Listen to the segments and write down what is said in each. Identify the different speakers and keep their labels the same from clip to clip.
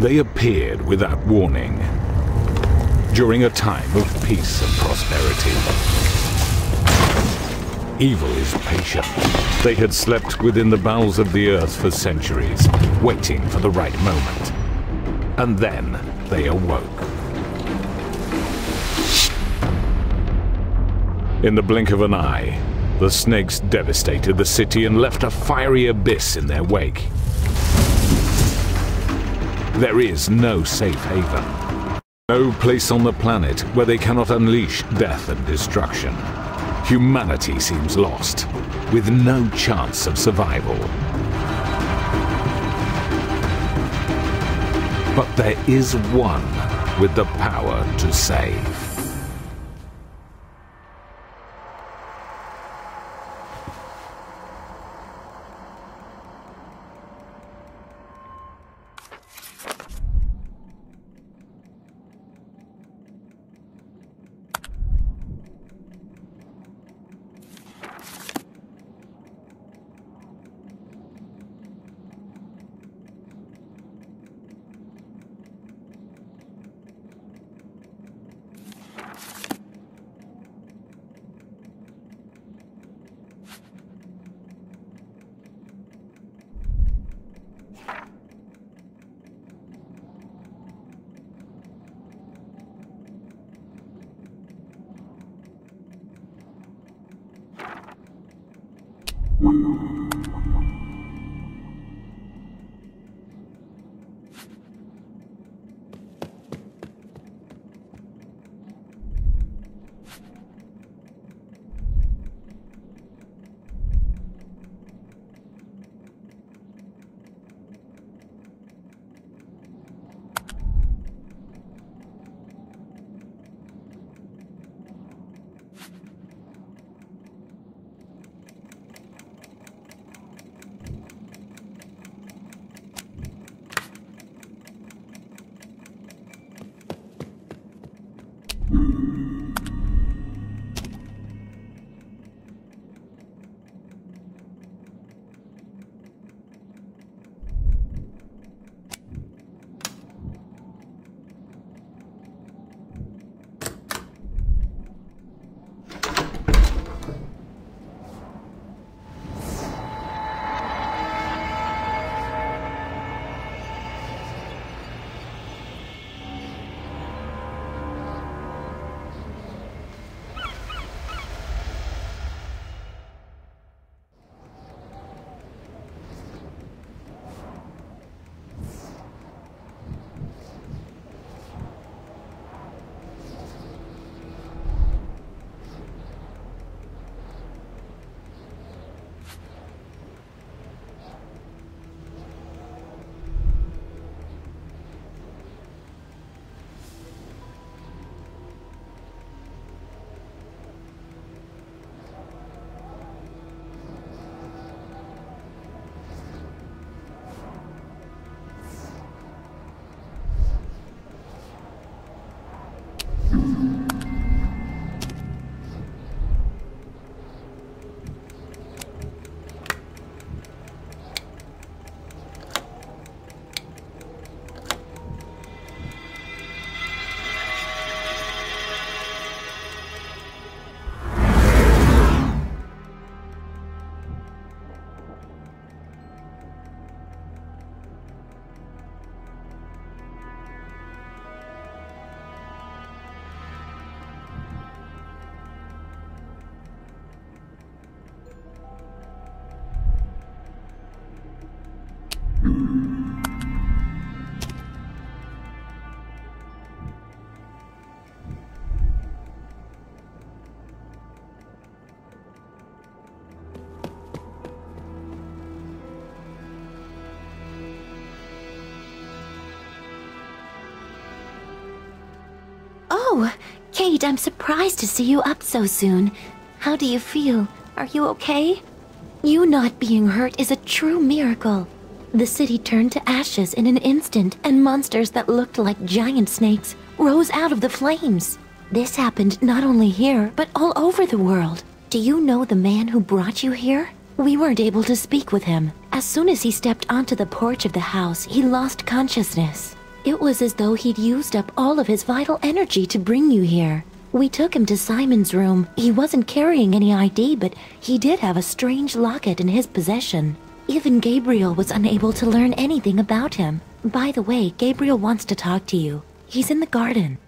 Speaker 1: They appeared without warning, during a time of peace and prosperity. Evil is patient. They had slept within the bowels of the earth for centuries, waiting for the right moment. And then they awoke. In the blink of an eye, the snakes devastated the city and left a fiery abyss in their wake. There is no safe haven. No place on the planet where they cannot unleash death and destruction. Humanity seems lost, with no chance of survival. But there is one with the power to save.
Speaker 2: う。Kate, I'm surprised to see you up so soon. How do you feel? Are you okay? You not being hurt is a true miracle. The city turned to ashes in an instant, and monsters that looked like giant snakes rose out of the flames. This happened not only here, but all over the world. Do you know the man who brought you here? We weren't able to speak with him. As soon as he stepped onto the porch of the house, he lost consciousness. It was as though he'd used up all of his vital energy to bring you here. We took him to Simon's room. He wasn't carrying any ID, but he did have a strange locket in his possession. Even Gabriel was unable to learn anything about him. By the way, Gabriel wants to talk to you. He's in the garden.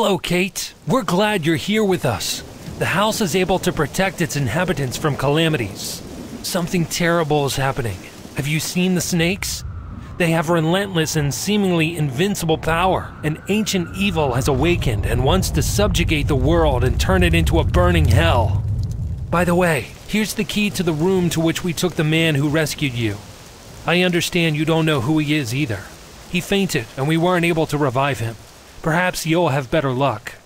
Speaker 3: Hello, Kate. We're glad you're here with us. The house is able to protect its inhabitants from calamities. Something terrible is happening. Have you seen the snakes? They have relentless and seemingly invincible power. An ancient evil has awakened and wants to subjugate the world and turn it into a burning hell. By the way, here's the key to the room to which we took the man who rescued you. I understand you don't know who he is either. He fainted, and we weren't able to revive him. Perhaps you'll have better luck.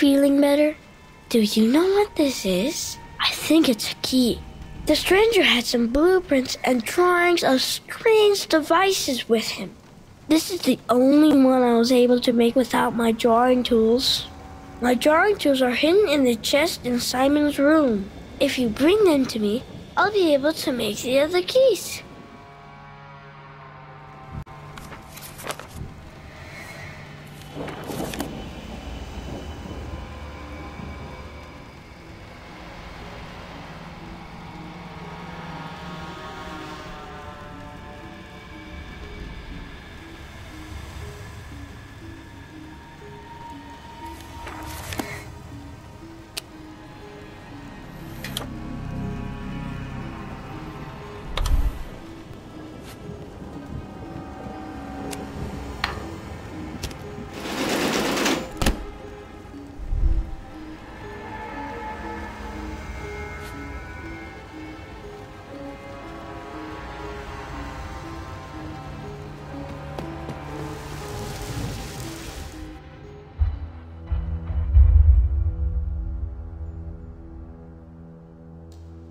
Speaker 4: Feeling better? Do you know what this is? I think it's a key. The stranger had some blueprints and drawings of strange devices with him. This is the only one I was able to make without my drawing tools. My drawing tools are hidden in the chest in Simon's room. If you bring them to me, I'll be able to make the other keys.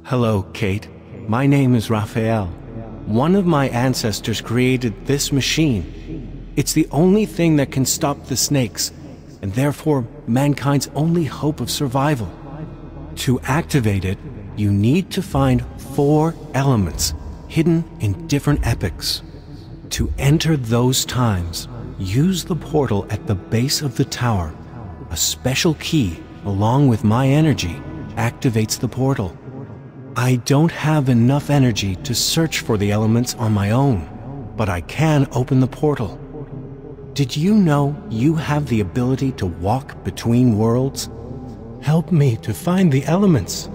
Speaker 5: Hello, Kate. My name is Raphael. One of my ancestors created this machine. It's the only thing that can stop the snakes, and therefore mankind's only hope of survival. To activate it, you need to find four elements hidden in different epochs. To enter those times, use the portal at the base of the tower. A special key, along with my energy, activates the portal. I don't have enough energy to search for the elements on my own, but I can open the portal. Did you know you have the ability to walk between worlds? Help me to find the elements.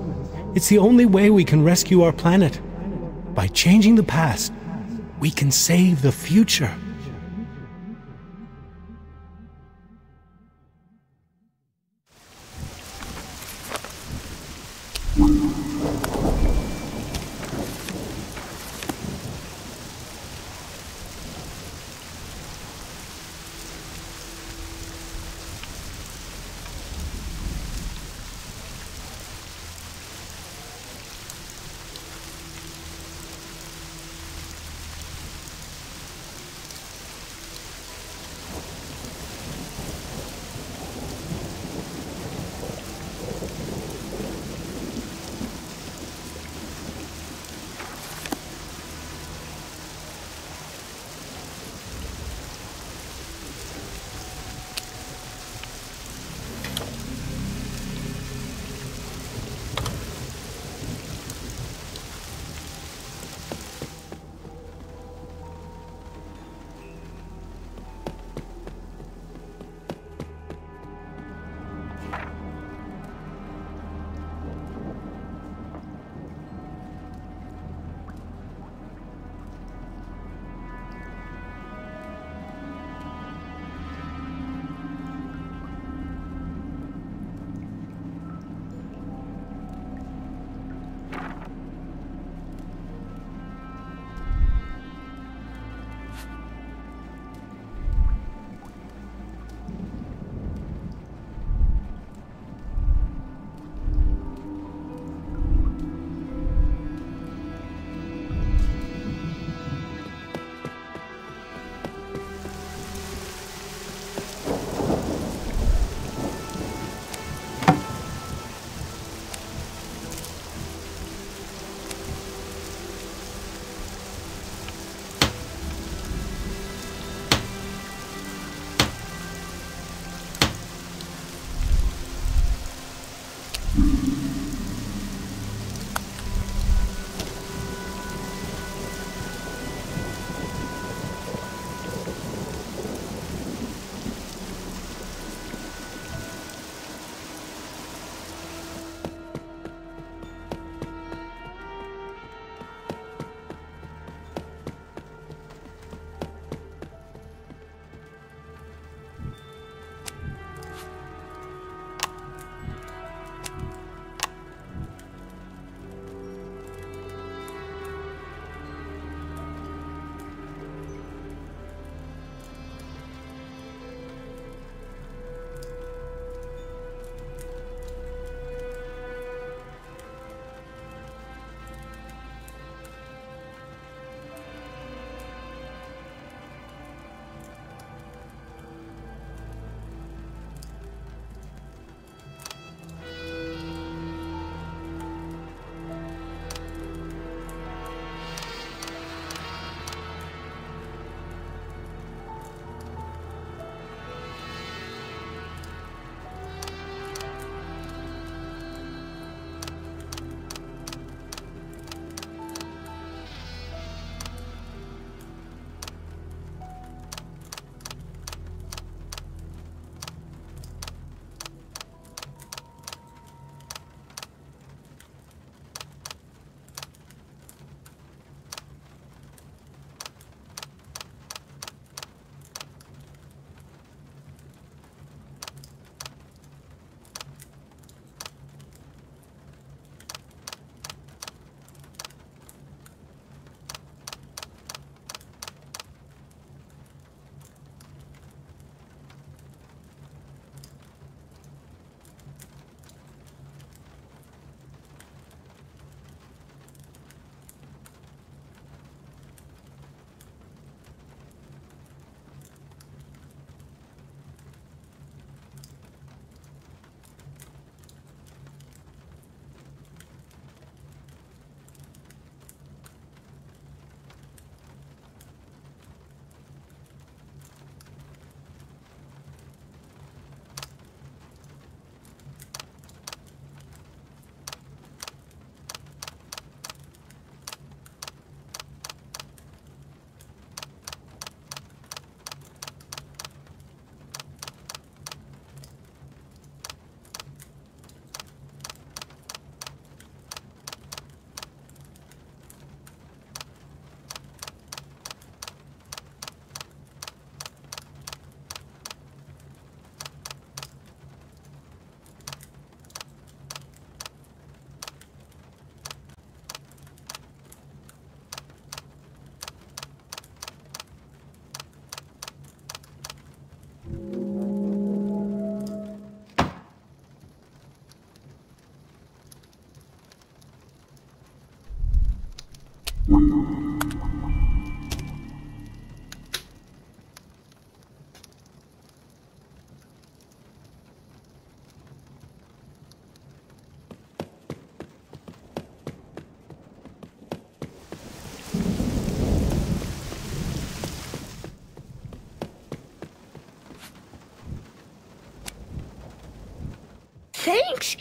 Speaker 5: It's the only way we can rescue our planet. By changing the past, we can save the future.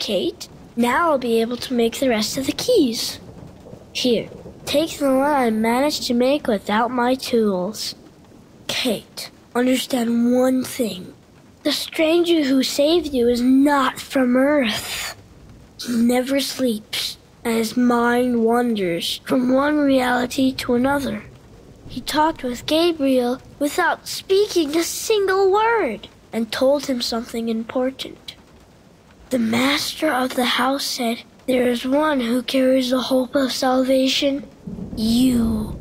Speaker 4: Kate. Now I'll be able to make the rest of the keys. Here, take the one I managed to make without my tools. Kate, understand one thing. The stranger who saved you is not from Earth. He never sleeps, and his mind wanders from one reality to another. He talked with Gabriel without speaking a single word and told him something important. The master of the house said, There is one who carries the hope of salvation you.